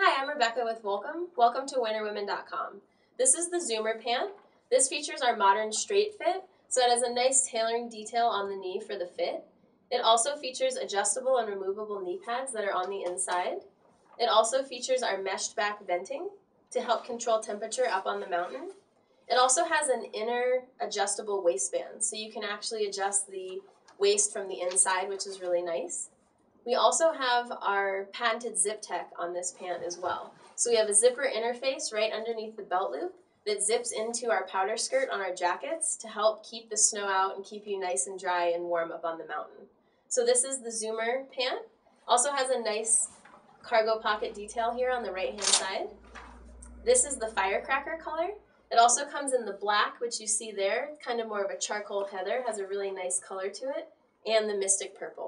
Hi, I'm Rebecca with Volcom. Welcome to winterwomen.com. This is the Zoomer pant. This features our modern straight fit, so it has a nice tailoring detail on the knee for the fit. It also features adjustable and removable knee pads that are on the inside. It also features our meshed back venting to help control temperature up on the mountain. It also has an inner adjustable waistband, so you can actually adjust the waist from the inside, which is really nice. We also have our patented zip tech on this pant as well. So we have a zipper interface right underneath the belt loop that zips into our powder skirt on our jackets to help keep the snow out and keep you nice and dry and warm up on the mountain. So this is the Zoomer pant. Also has a nice cargo pocket detail here on the right hand side. This is the firecracker color. It also comes in the black, which you see there, kind of more of a charcoal heather, has a really nice color to it, and the mystic purple.